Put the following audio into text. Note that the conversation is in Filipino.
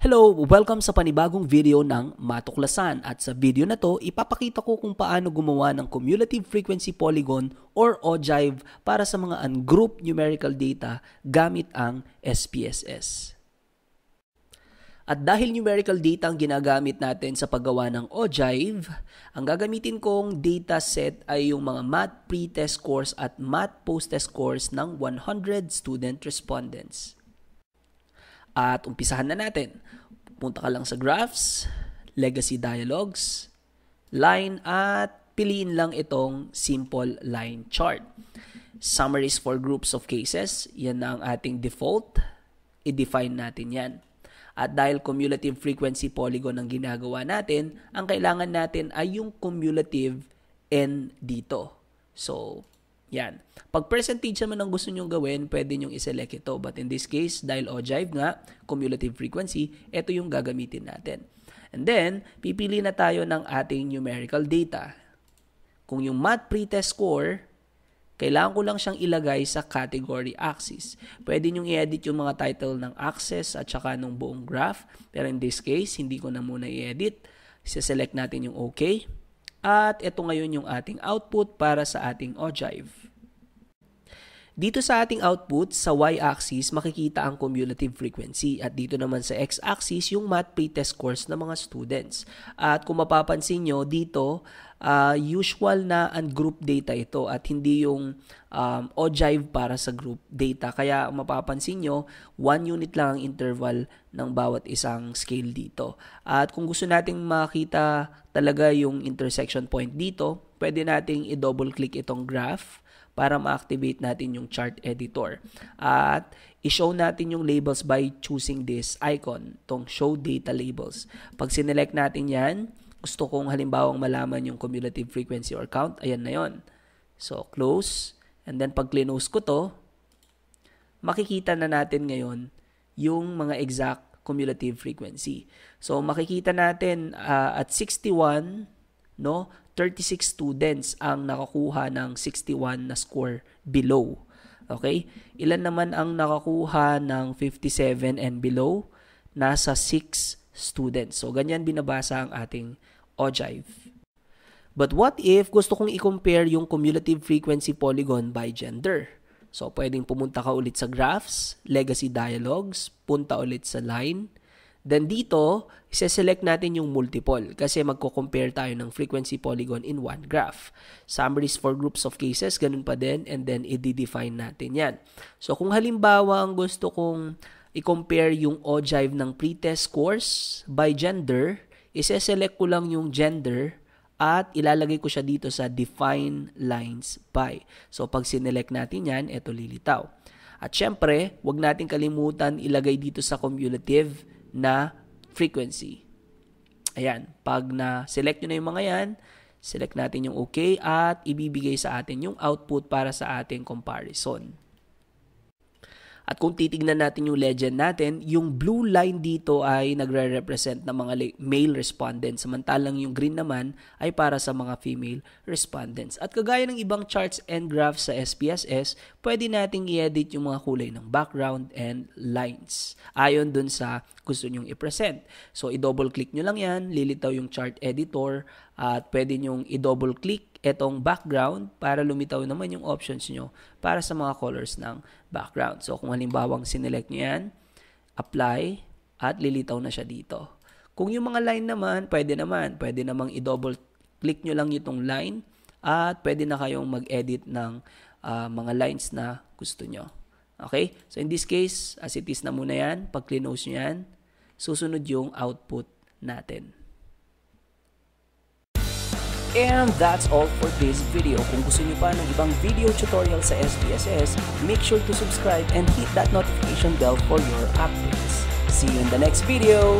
Hello! Welcome sa panibagong video ng Matuklasan at sa video na to, ipapakita ko kung paano gumawa ng Cumulative Frequency Polygon or ogive para sa mga ungrouped numerical data gamit ang SPSS. At dahil numerical data ang ginagamit natin sa paggawa ng ogive, ang gagamitin kong data set ay yung mga math pre-test scores at math post-test scores ng 100 student respondents. At umpisahan na natin. Punta ka lang sa graphs, legacy dialogues, line at piliin lang itong simple line chart. Summaries for groups of cases, yan na ang ating default. I-define natin yan. At dahil cumulative frequency polygon ang ginagawa natin, ang kailangan natin ay yung cumulative n dito. So, yan. Pag percentage naman ang gusto nyong gawin, pwede nyong iselect ito. But in this case, dahil ogive nga, cumulative frequency, ito yung gagamitin natin. And then, pipili na tayo ng ating numerical data. Kung yung math pretest score, kailangan ko lang siyang ilagay sa category axis. Pwede nyong i-edit yung mga title ng axis at saka ng buong graph. Pero in this case, hindi ko na muna i-edit. Siselect natin yung OK. At ito ngayon yung ating output para sa ating ogive. Dito sa ating output, sa y-axis, makikita ang cumulative frequency at dito naman sa x-axis, yung math pretest scores ng mga students. At kung mapapansin nyo, dito, uh, usual na ungroup data ito at hindi yung um, ogive para sa group data. Kaya mapapansin nyo, 1 unit lang ang interval ng bawat isang scale dito. At kung gusto nating makita talaga yung intersection point dito, pwede nating i-double click itong graph para ma-activate natin yung chart editor. At i-show natin yung labels by choosing this icon, tong show data labels. Pag sinelect natin yan, gusto kong halimbawang malaman yung cumulative frequency or count, ayan na yon. So, close. And then pag close ko to, makikita na natin ngayon yung mga exact cumulative frequency. So, makikita natin uh, at 61, no, 36 students ang nakakuha ng 61 na score below. Okay? Ilan naman ang nakakuha ng 57 and below? Nasa 6 students. So, ganyan binabasa ang ating ogive. But what if gusto kong i-compare yung cumulative frequency polygon by gender? So, pwedeng pumunta ka ulit sa graphs, legacy dialogues, punta ulit sa line, Then dito, isa-select natin yung multiple kasi magko-compare tayo ng frequency polygon in one graph. Summaries for groups of cases, ganun pa din and then i-define natin yan. So kung halimbawa ang gusto kong i-compare yung ogive ng pretest scores by gender, isa-select ko lang yung gender at ilalagay ko siya dito sa define lines by. So pag sinelect natin yan, ito lilitaw. At syempre, wag natin kalimutan ilagay dito sa cumulative na frequency. Ayan, pag na-select nyo na yung mga yan, select natin yung okay at ibibigay sa atin yung output para sa ating comparison. At kung titignan natin yung legend natin, yung blue line dito ay nagre-represent ng mga male respondents, samantalang yung green naman ay para sa mga female respondents. At kagaya ng ibang charts and graphs sa SPSS, pwede nating i-edit yung mga kulay ng background and lines ayon dun sa gusto nyong i-present. So, i-double click nyo lang yan, lilitaw yung chart editor at pwede nyong i-double click itong background para lumitaw naman yung options nyo para sa mga colors ng background. So, kung halimbawang sinelect nyo yan, apply, at lilitaw na siya dito. Kung yung mga line naman, pwede naman. Pwede namang i-double click nyo lang itong line at pwede na kayong mag-edit ng uh, mga lines na gusto nyo. Okay? So, in this case, as it is na muna yan, pag close nyo yan, susunod yung output natin. And that's all for this video. Kung gusto niyo pa ng ibang video tutorial sa SPSS, make sure to subscribe and hit that notification bell for your updates. See you in the next video!